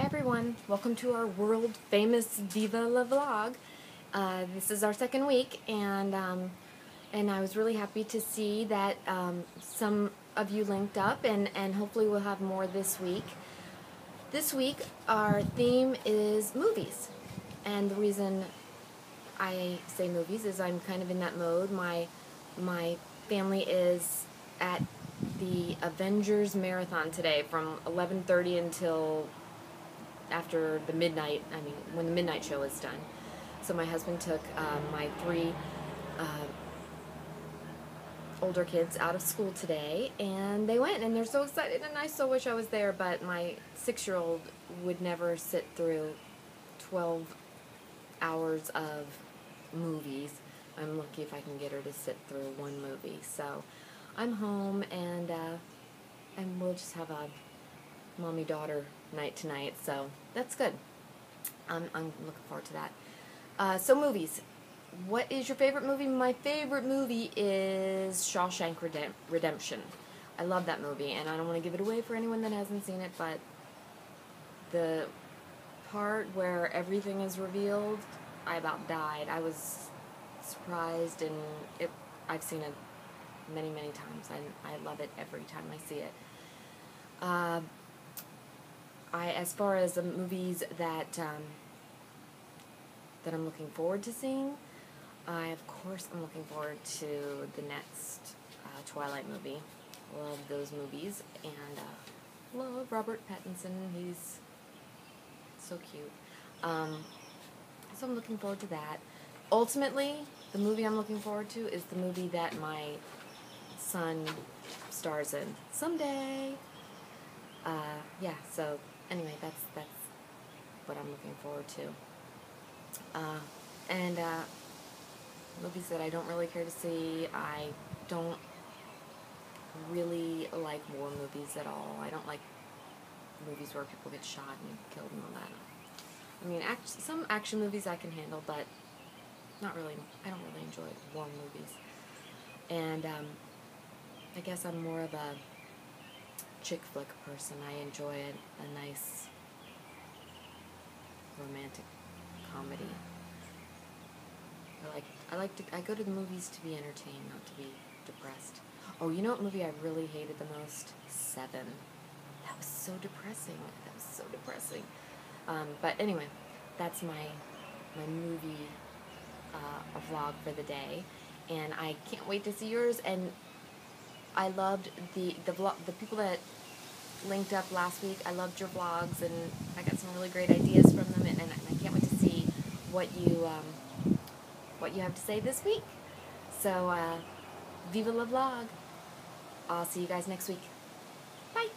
Hi everyone, welcome to our world famous Viva La Vlog. Uh, this is our second week and um, and I was really happy to see that um, some of you linked up and, and hopefully we'll have more this week. This week our theme is movies and the reason I say movies is I'm kind of in that mode. My my family is at the Avengers marathon today from 11:30 until after the midnight. I mean, when the midnight show is done. So my husband took um, my three uh, older kids out of school today, and they went, and they're so excited. And I so wish I was there, but my six-year-old would never sit through 12 hours of movies. I'm lucky if I can get her to sit through one movie. So I'm home, and uh, and we'll just have a mommy daughter night tonight. So that's good. I'm I'm looking forward to that. Uh, so movies. What is your favorite movie? My favorite movie is Shawshank Redem- Redemption. I love that movie, and I don't want to give it away for anyone that hasn't seen it, but the part where everything is revealed, I about died. I was surprised, and it. I've seen it many, many times. and I love it every time I see it. Uh, I, as far as the movies that um, that I'm looking forward to seeing, I of course I'm looking forward to the next uh, Twilight movie. Love those movies and uh, love Robert Pattinson. He's so cute. Um, so I'm looking forward to that. Ultimately, the movie I'm looking forward to is the movie that my son stars in someday. Uh, yeah, so anyway, that's that's what I'm looking forward to. Uh, and uh, movies that I don't really care to see, I don't really like war movies at all. I don't like movies where people get shot and killed and all that. I mean, act- some action movies I can handle, but not really. I don't really enjoy war movies. And um, I guess I'm more of a chick flick person. I enjoy a, a nice romantic comedy. I like I like to I go to the movies to be entertained, not to be depressed. Oh, you know what movie I really hated the most? Seven. That was so depressing. That was so depressing. Um, but anyway, that's my my movie uh, vlog for the day, and I can't wait to see yours. And I loved the the vlog, the people that linked up last week. I loved your vlogs, and I got some really great ideas from them, and, and I can't wait to see what you um, what you have to say this week. So, uh, viva la vlog! I'll see you guys next week. Bye.